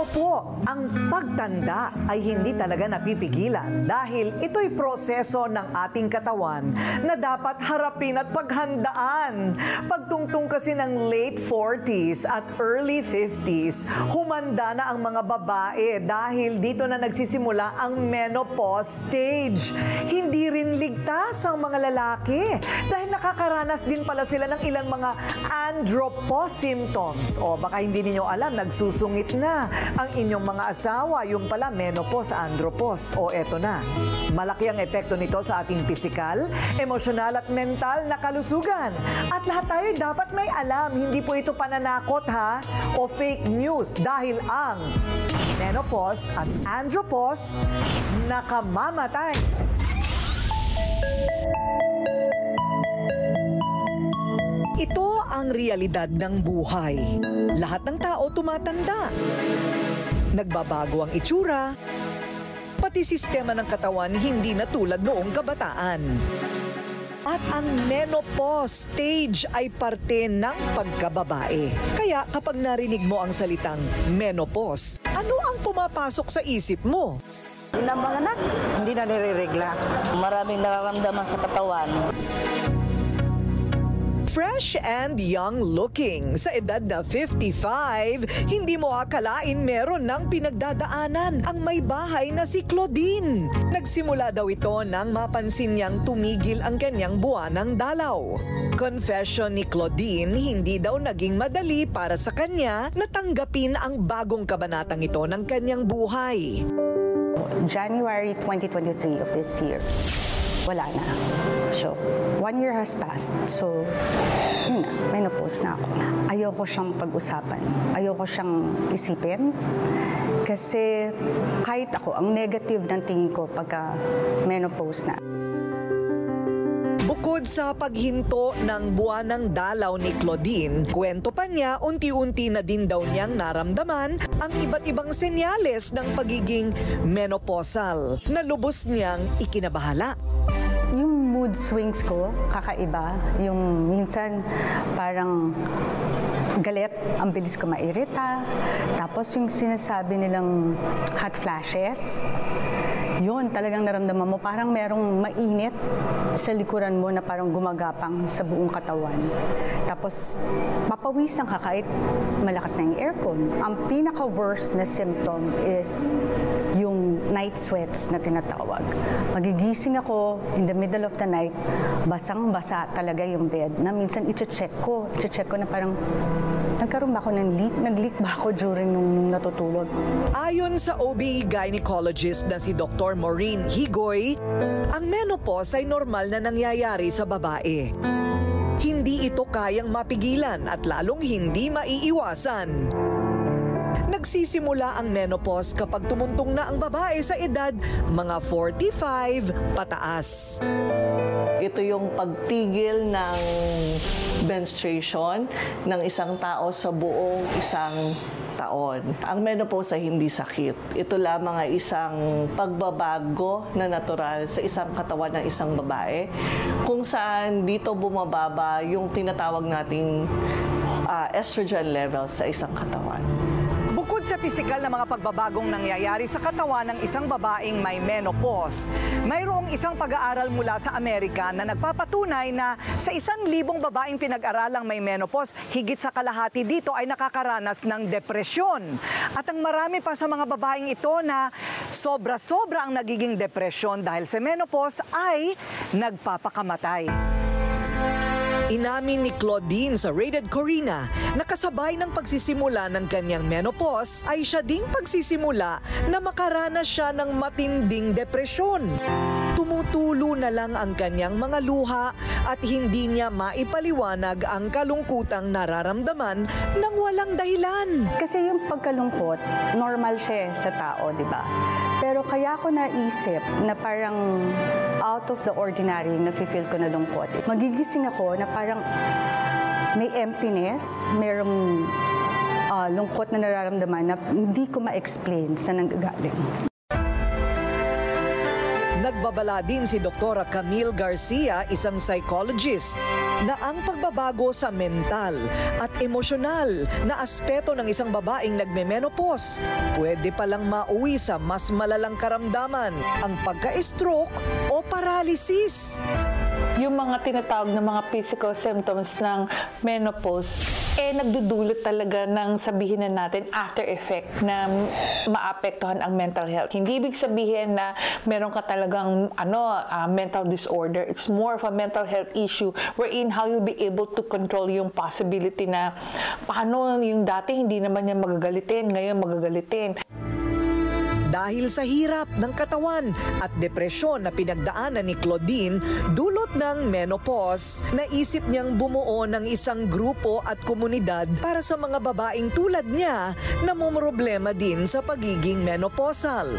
Totoo po, ang pagtanda ay hindi talaga napipigilan dahil ito'y proseso ng ating katawan na dapat harapin at paghandaan. Pagtungtong kasi ng late 40s at early 50s, humanda na ang mga babae dahil dito na nagsisimula ang menopause stage. Hindi rin ligtas ang mga lalaki dahil nakakaranas din pala sila ng ilang mga andropause symptoms. O baka hindi ninyo alam, nagsusungit na ang inyong mga asawa, yung pala menopause, andropause. O eto na, malaki ang epekto nito sa ating pisikal, emosyonal at mental na kalusugan. At lahat tayo dapat may alam, hindi po ito pananakot ha o fake news dahil ang menopause at andropause nakamamatay. Ito ang realidad ng buhay. Lahat ng tao tumatanda. Nagbabago ang itsura, pati sistema ng katawan hindi na tulad noong kabataan. At ang menopause stage ay parte ng pagkababae. Kaya kapag narinig mo ang salitang menopause, ano ang pumapasok sa isip mo? Ilang mga anak, hindi na nire-regla. Maraming nararamdaman sa katawan. Fresh and young looking. Sa edad na 55, hindi mo akalain meron ng pinagdadaanan ang may bahay na si Claudine. Nagsimula daw ito nang mapansin niyang tumigil ang kanyang buwan ng dalaw. Confession ni Claudine, hindi daw naging madali para sa kanya na tanggapin ang bagong kabanatang ito ng kanyang buhay. January 2023 of this year, wala na. So, one year has passed. So, yun na, menopause na ako. Ayoko siyang pag-usapan. Ayoko siyang isipin. Kasi kahit ako, ang negative ng tingin ko pagka menopause na. Bukod sa paghinto ng buwan ng dalaw ni Claudine, kwento pa niya unti-unti na din daw niyang naramdaman ang iba't ibang senyales ng pagiging menopausal na lubos niyang ikinabahala. Mood swings ko, kakaiba. Yung minsan parang galit, ang bilis ko mairita. Tapos yung sinasabi nilang hot flashes, yun talagang naramdaman mo parang merong mainit sa likuran mo na parang gumagapang sa buong katawan. Tapos papawisan ka kahit malakas na yung aircon. Ang pinaka-worst na symptom is yung night sweats na tinatawag. Magigising ako in the middle of the night, basang-basa talaga yung bed na minsan i-check ko. I-check ko na parang nagkaroon ba ako ng leak? Nag-leak ba ako during nung natutulog? Ayon sa OB gynecologist na si Dr. Maureen Higoy, ang menopause ay normal na nangyayari sa babae. Hindi ito kayang mapigilan at lalong hindi maiiwasan. Nagsisimula ang menopause kapag tumuntong na ang babae sa edad mga 45 pataas. Ito yung pagtigil ng menstruation ng isang tao sa buong isang taon. Ang menopause ay hindi sakit. Ito lamang ay isang pagbabago na natural sa isang katawan ng isang babae kung saan dito bumababa yung tinatawag nating uh, estrogen levels sa isang katawan. Bukod sa pisikal na mga pagbabagong nangyayari sa katawan ng isang babaeng may menopause, mayroong isang pag-aaral mula sa Amerika na nagpapatunay na sa isang libong babaeng pinag-aralang may menopause, higit sa kalahati dito ay nakakaranas ng depresyon. At ang marami pa sa mga babaeng ito na sobra-sobra ang nagiging depresyon dahil sa menopause ay nagpapakamatay. Inamin ni Claudine sa Rated Corina na kasabay ng pagsisimula ng kanyang menopause ay siya ding pagsisimula na makaranas siya ng matinding depresyon. Tumutulo na lang ang kanyang mga luha at hindi niya maipaliwanag ang kalungkutang nararamdaman ng walang dahilan. Kasi yung pagkalungkot, normal siya eh sa tao, di ba? Pero kaya ko naisip na parang out of the ordinary na feel ko na lungkot. Magigising ako na parang may emptiness, merong uh, lungkot na nararamdaman na hindi ko ma-explain sa nanggagaling. Nagbabala din si Dr. Camille Garcia, isang psychologist, na ang pagbabago sa mental at emosyonal na aspeto ng isang babaeng nagme-menopause pwede palang mauwi sa mas malalang karamdaman, ang pagka-stroke o paralysis. Yung mga tinatawag na mga physical symptoms ng menopause, eh nagdudulot talaga ng sabihin na natin after effect na maapektuhan ang mental health. Hindi ibig sabihin na meron ka talagang ano, ah, mental disorder. It's more of a mental health issue wherein how you'll be able to control yung possibility na paano yung dati hindi naman niya magagalitin, ngayon magagalitin. Dahil sa hirap ng katawan at depresyon na pinagdaanan ni Claudine dulot ng menopause, naisip niyang bumuo ng isang grupo at komunidad para sa mga babaeng tulad niya na problema din sa pagiging menopausal.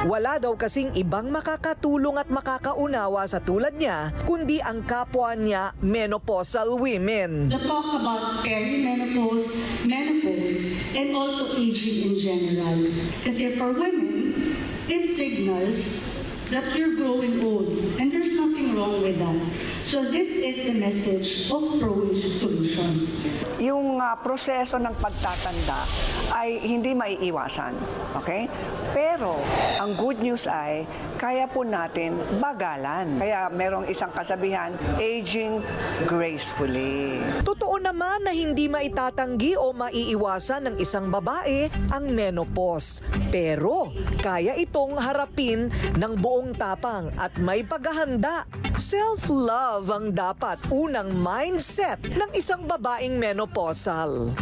Wala daw kasing ibang makakatulong at makakaunawa sa tulad niya kundi ang kapwa niya menopausal women. the talk about perimenopause, menopause, and also aging in general. Kasi for women, it signals that you're growing old, and there's nothing wrong with that. So this is the message of Pro-Age Solutions. yung ah, proseso ng pagtatanda ay hindi maiiwasan. Okay? Pero, ang good news ay, kaya po natin bagalan. Kaya merong isang kasabihan, aging gracefully. Totoo naman na hindi maitatanggi o maiiwasan ng isang babae ang menopause. Pero kaya itong harapin ng buong tapang at may paghahanda. Self-love ang dapat unang mindset ng isang babaeng menopausal.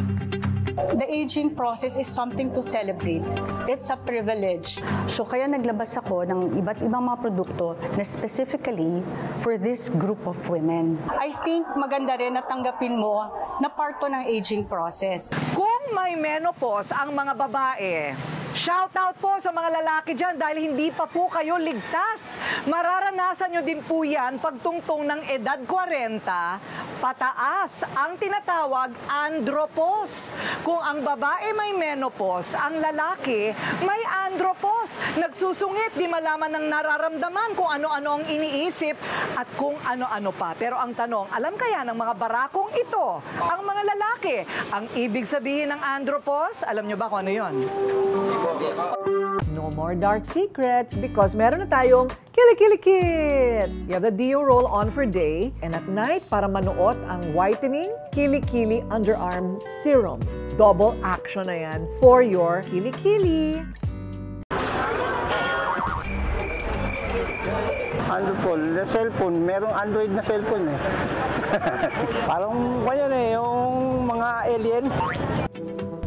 The aging process is something to celebrate. It's a privilege. So kaya naglabas ako ng iba't ibang mga produkto na specifically for this group of women. I think maganda rin na tanggapin mo na part to ng aging process. Kung may menopause ang mga babae, shout out po sa mga lalaki dyan dahil hindi pa po kayo ligtas. Mararanasan nyo din po yan pagtungtong ng edad 40, pataas ang tinatawag andropause. Kung ang babae may menopause, ang lalaki may andropause. Nagsusungit, di malaman ng nararamdaman kung ano-ano ang iniisip at kung ano-ano pa. Pero ang tanong, alam kaya ng mga barakong ito, ang mga lalaki, ang ibig sabihin ng andropause, alam nyo ba kung ano yon? No more dark secrets because meron na tayong Kili-Kili-Kit! You have the Dio roll on for day and at night para manuot ang whitening Kili-Kili Underarm Serum. Double action na yan for your Kili-Kili. Na cellphone, merong Android na cellphone eh. Parang kaya eh, yung alien.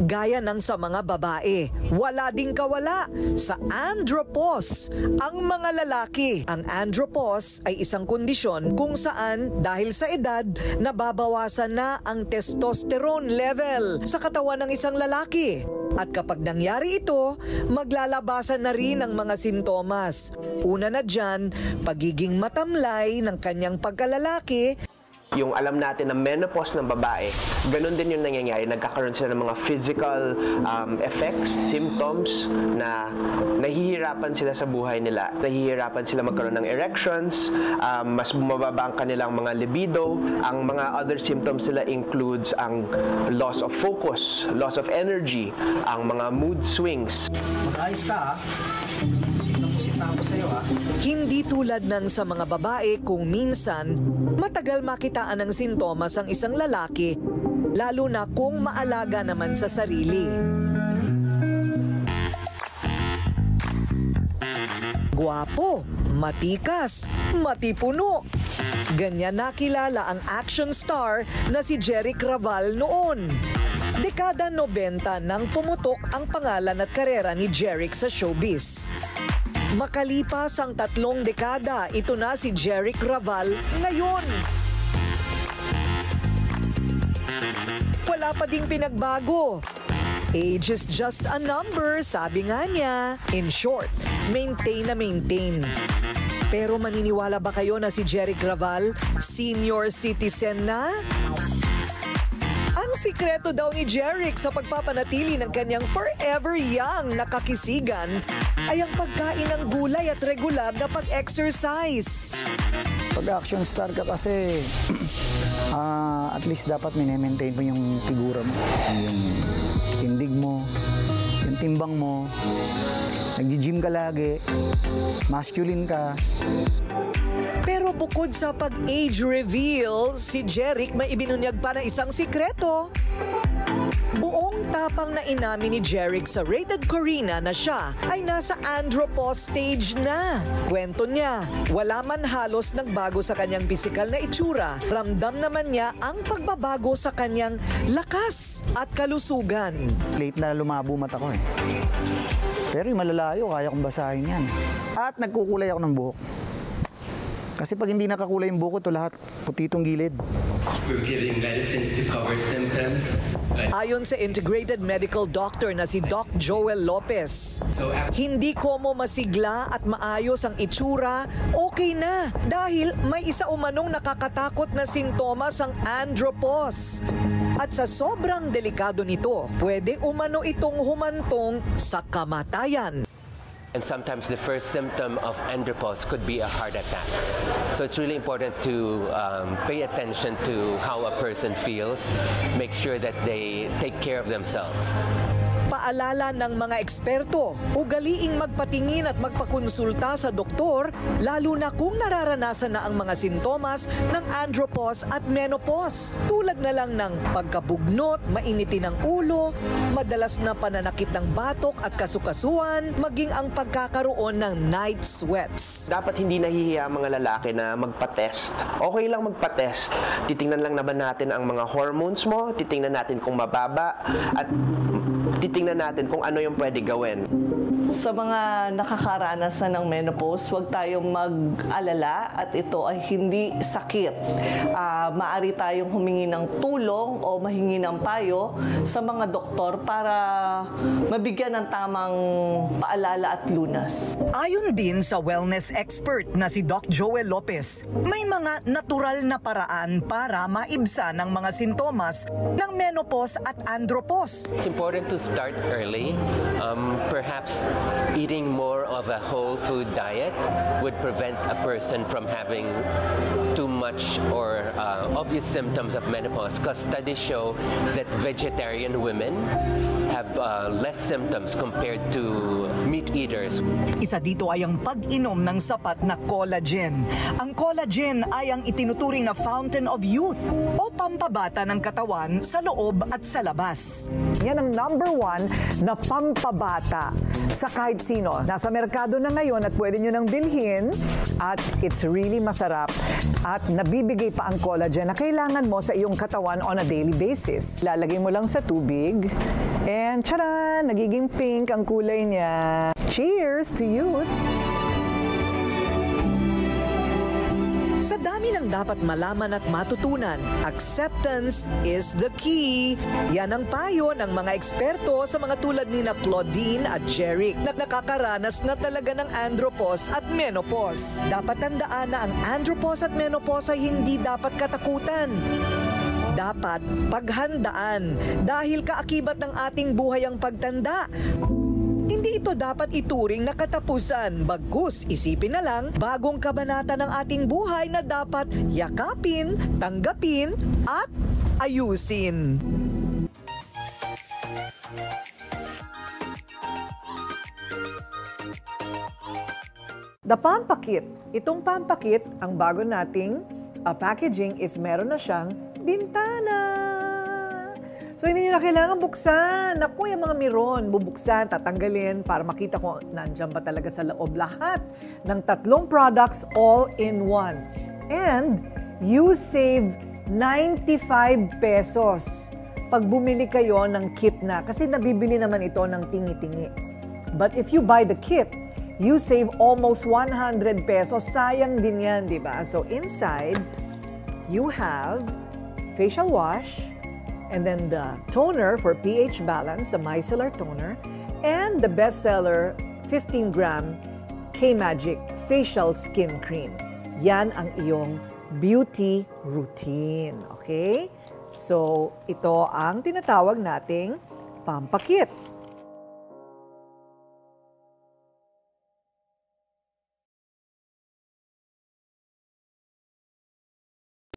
Gaya ng sa mga babae, wala ding kawala sa andropause ang mga lalaki. Ang andropause ay isang kondisyon kung saan dahil sa edad nababawasan na ang testosterone level sa katawan ng isang lalaki. At kapag nangyari ito, maglalabasan na rin ang mga sintomas. Una na dyan, pagiging matamlay ng kanyang pagkalalaki yung alam natin na menopause ng babae, ganun din yung nangyayari. Nagkakaroon sila ng mga physical um, effects, symptoms na nahihirapan sila sa buhay nila. Nahihirapan sila magkaroon ng erections, um, mas bumababa ang kanilang mga libido. Ang mga other symptoms nila includes ang loss of focus, loss of energy, ang mga mood swings. Ayos ka ha. Sa'yo ha. Hindi tulad ng sa mga babae kung minsan matagal makitaan ng sintomas ang isang lalaki, lalo na kung maalaga naman sa sarili. Guwapo, matikas, matipuno. Ganyan nakilala ang action star na si Jerry Craval noon. Dekada 90 nang pumutok ang pangalan at karera ni Jeric sa showbiz. Makalipas ang tatlong dekada, ito na si Jeric Raval ngayon. Wala pa ding pinagbago. Age is just a number, sabi nga niya. In short, maintain na maintain. Pero maniniwala ba kayo na si Jeric Raval senior citizen na? Sikreto daw ni Jeric sa pagpapanatili ng kanyang forever young na kakisigan ay ang pagkain ng gulay at regular na pag-exercise. Pag action star ka kasi, ah, at least dapat minemaintain mo yung figura mo. Yung tindig mo, yung timbang mo, nag-gym ka lagi, masculine ka. Bukod sa pag-age reveal, si Jeric may ibinunyag pa na isang sikreto. Buong tapang na inamin ni Jeric sa Rated Corina na siya ay nasa andropause stage na. Kwento niya, wala man halos nagbago sa kanyang pisikal na itsura. Ramdam naman niya ang pagbabago sa kanyang lakas at kalusugan. Late na lumabo mata ko eh. Pero yung malalayo, kaya kong basahin yan. At nagkukulay ako ng buhok. Kasi pag hindi nakakulay yung buhok, ito lahat puti itong gilid. We're giving medicines to cover symptoms. Uh, Ayon sa integrated medical doctor na si Doc Joel Lopez, hindi ko mo masigla at maayos ang itsura, okay na dahil may isa umanong nakakatakot na sintomas ang andropause. At sa sobrang delikado nito, pwede umano itong humantong sa kamatayan. And sometimes the first symptom of andropause could be a heart attack. So it's really important to um, pay attention to how a person feels, make sure that they take care of themselves. Paalala ng mga eksperto, ugaliing magpatingin at magpakonsulta sa doktor, lalo na kung nararanasan na ang mga sintomas ng andropause at menopause. Tulad na lang ng pagkabugnot, mainitin ng ulo, madalas na pananakit ng batok at kasukasuan, maging ang pagkakaroon ng night sweats. Dapat hindi nahihiya ang mga lalaki na magpa-test. Okay lang magpa-test. Titingnan lang naman natin ang mga hormones mo, titingnan natin kung mababa, at titingnan natin kung ano yung pwede gawin. Sa mga nakakaranas na ng menopause, huwag tayong mag-alala at ito ay hindi sakit. Ah, maari tayong humingi ng tulong o mahingi ng payo sa mga doktor para mabigyan ng tamang paalala at lunas. Ayon din sa wellness expert na si Doc Joel Lopez, may mga natural na paraan para maibsan ang mga sintomas ng menopause at andropause. It's important to start early. Um, perhaps eating more of a whole food diet would prevent a person from having too much or uh, obvious symptoms of menopause because studies show that vegetarian women have uh, less symptoms compared to meat eaters. Isa dito ay ang pag-inom ng sapat na collagen. Ang collagen ay ang itinuturing na fountain of youth o pampabata ng katawan sa loob at sa labas. Yan ang number one na pampabata sa kahit sino. Nasa merkado na ngayon at pwede nyo nang bilhin at it's really masarap at nabibigay pa ang collagen na kailangan mo sa iyong katawan on a daily basis. Lalagay mo lang sa tubig and tara, nagiging pink ang kulay niya. Cheers to youth! Sa dami lang dapat malaman at matutunan, acceptance is the key. Yan ang payo ng mga eksperto sa mga tulad ni na Claudine at Jeric na nakakaranas na talaga ng andropause at menopause. Dapat tandaan na ang andropause at menopause ay hindi dapat katakutan dapat paghandaan dahil kaakibat ng ating buhay ang pagtanda. Hindi ito dapat ituring na katapusan, bagkus isipin na lang bagong kabanata ng ating buhay na dapat yakapin, tanggapin at ayusin. The Pampakit. Itong Pampakit, ang bago nating uh, packaging is meron na siyang bintana. So, hindi nyo na kailangan buksan. Naku, yung mga miron, bubuksan, tatanggalin para makita kung nandyan ba talaga sa loob lahat ng tatlong products all in one. And you save 95 pesos pag bumili kayo ng kit na. Kasi nabibili naman ito ng tingi-tingi. But if you buy the kit, you save almost 100 pesos. Sayang din yan, di ba? So inside, you have facial wash, and then the toner for pH balance, the micellar toner, and the bestseller 15 gram K-Magic Facial Skin Cream. Yan ang iyong beauty routine. Okay? So, ito ang tinatawag nating pampakit.